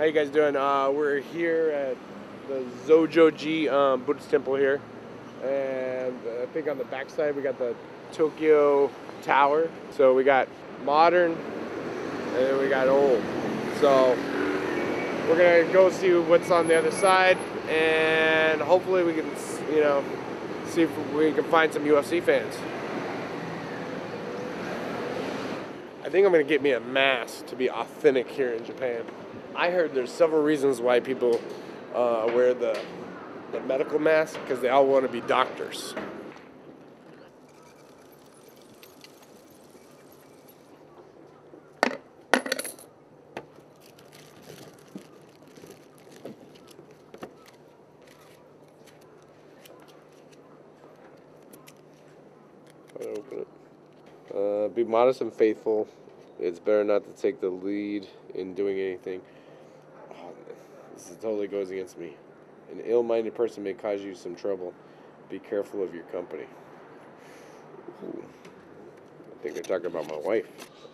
How you guys doing? Uh, we're here at the Zojoji um, Buddhist temple here, and I think on the backside we got the Tokyo Tower. So we got modern, and then we got old. So we're gonna go see what's on the other side, and hopefully we can, you know, see if we can find some UFC fans. I think I'm gonna get me a mask to be authentic here in Japan. I heard there's several reasons why people uh, wear the the medical mask because they all want to be doctors. Uh, be modest and faithful. It's better not to take the lead in doing anything. This is- totally goes against me. An ill-minded person may cause you some trouble. Be careful of your company. Ooh. I think they're talking about my wife.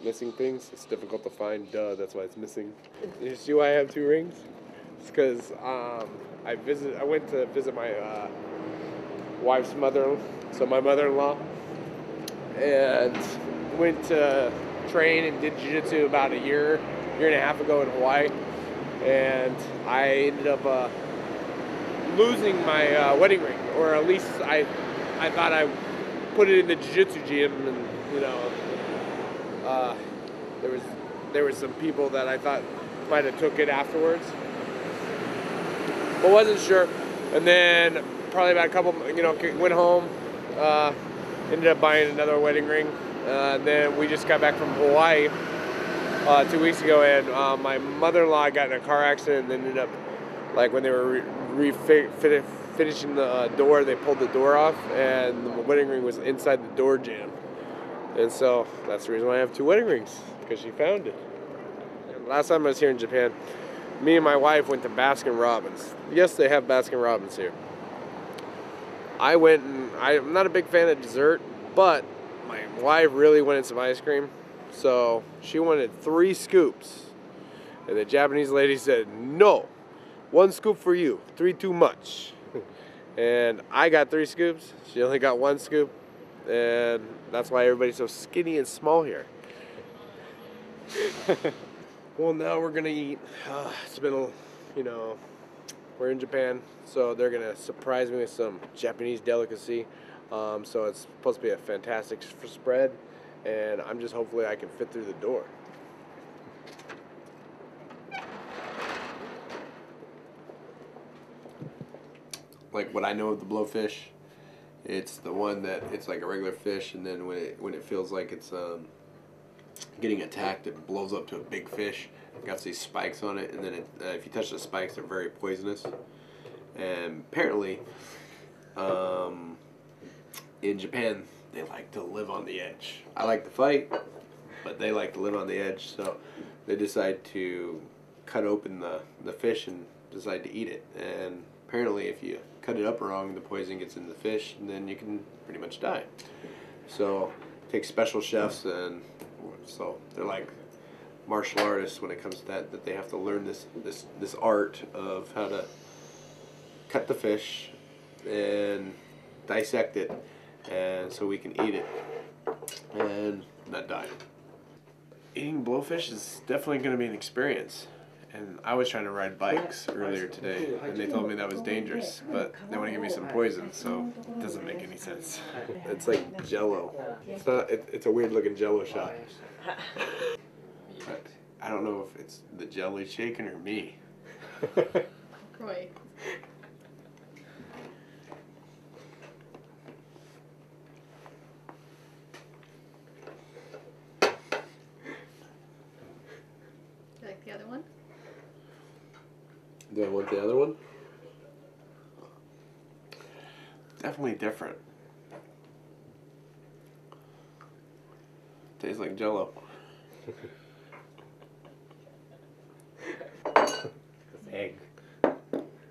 Missing things. It's difficult to find. Duh. That's why it's missing. You see why I have two rings? It's because um, I visit. I went to visit my uh, wife's mother. So my mother-in-law and went to train and did jiu-jitsu about a year, year and a half ago in Hawaii, and I ended up uh, losing my uh, wedding ring, or at least I, I thought I put it in the jiu-jitsu gym, and you know, uh, there was there was some people that I thought might have took it afterwards, but wasn't sure, and then probably about a couple, you know, went home. Uh, ended up buying another wedding ring. Uh, and then we just got back from Hawaii uh, two weeks ago, and uh, my mother-in-law got in a car accident and ended up, like when they were re- refi- finishing the uh, door, they pulled the door off, and the wedding ring was inside the door jamb. And so that's the reason why I have two wedding rings, because she found it. And last time I was here in Japan, me and my wife went to Baskin Robbins. Yes, they have Baskin Robbins here. I went and I'm not a big fan of dessert, but my wife really wanted some ice cream, so she wanted three scoops. And the Japanese lady said, No, one scoop for you, three too much. and I got three scoops, she only got one scoop, and that's why everybody's so skinny and small here. well, now we're gonna eat. Uh, it's been, a, you know, we're in Japan, so they're gonna surprise me with some Japanese delicacy. Um, so it's supposed to be a fantastic spread, and I'm just hopefully I can fit through the door. Like what I know of the blowfish, it's the one that it's like a regular fish, and then when it when it feels like it's um, getting attacked, it blows up to a big fish. Got these spikes on it, and then it, uh, if you touch the spikes, they're very poisonous. And apparently, um, in Japan, they like to live on the edge. I like to fight, but they like to live on the edge. So they decide to cut open the, the fish and decide to eat it. And apparently, if you cut it up wrong, the poison gets in the fish, and then you can pretty much die. So take special chefs, and so they're like martial artists when it comes to that. That they have to learn this this this art of how to cut the fish and dissect it, and so we can eat it and not die. Eating blowfish is definitely going to be an experience. And I was trying to ride bikes earlier today, and they told me that was dangerous, but they want to give me some poison, so it doesn't make any sense. It's like Jello. It's not. It, it's a weird looking Jello shot. But I don't know if it's the jelly shaking or me. Roy. You like the other one? Do I want the other one? Definitely different. Tastes like jello. it's egg.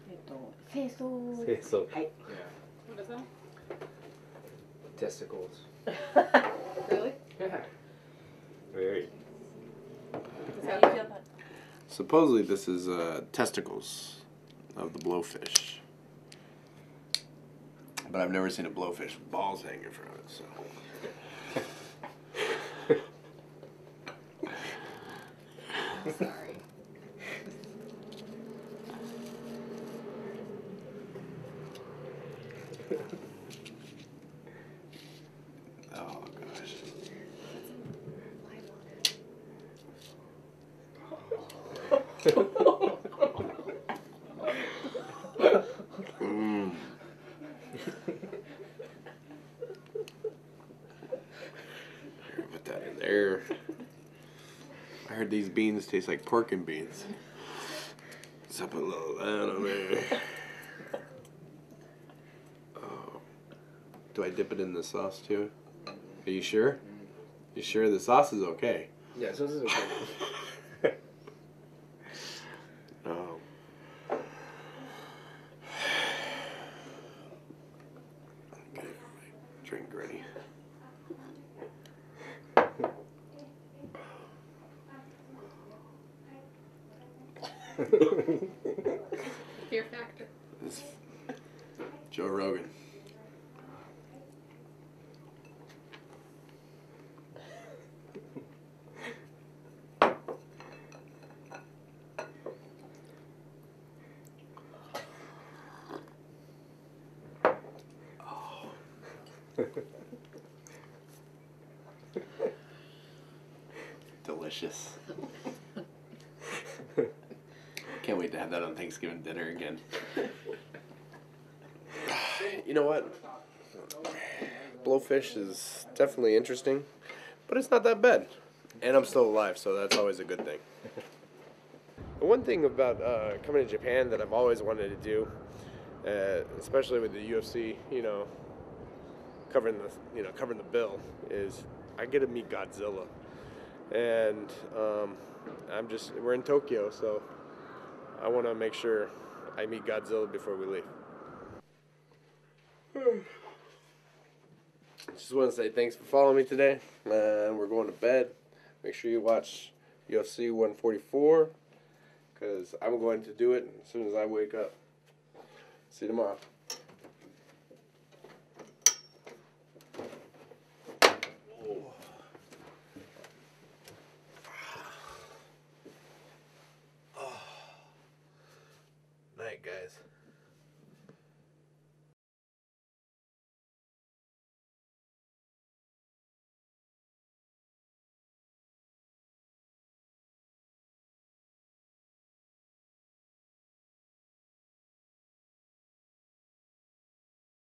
えっと、精巣。Say so. Testicles. really? Yeah. Supposedly this is uh, testicles of the blowfish. But I've never seen a blowfish balls hanging from it, so. Sorry. Oh gosh. Mm. Here, Put that in there. I heard these beans taste like pork and beans. So I put a little that on there. Oh. Do I dip it in the sauce too? Are you sure? You sure the sauce is okay? Yeah, so this is okay. Oh. Drink ready. Fear factor. Joe Rogan. Delicious. To have that on Thanksgiving dinner again. You know what? Blowfish is definitely interesting, but it's not that bad. And I'm still alive, so that's always a good thing. The one thing about uh, coming to Japan that I've always wanted to do, uh, especially with the UFC, you know, covering the you know covering the bill, is I get to meet Godzilla, and um, I'm just we're in Tokyo, so I want to make sure I meet Godzilla before we leave. Just want to say thanks for following me today. And we're going to bed. Make sure you watch UFC 144 because I'm going to do it as soon as I wake up. See you tomorrow.